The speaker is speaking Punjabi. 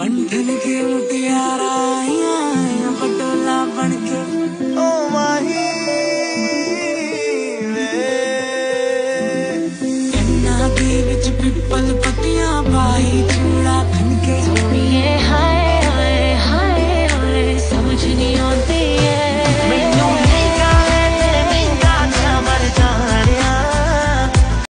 ਅੰਡਲ ਕੇ ਮੁਟਿਆਰਾਂ ਆਈਆਂ ਪਟੋਲਾ ਬਣ ਕੇ ਓ ਮਾਹੀ ਵੇ। ਕੰਨਾਂ ਦੇ ਵਿੱਚ ਪਿੱਪਲ ਪੱਤੀਆਂ ਪਾਈ ਤੂੰ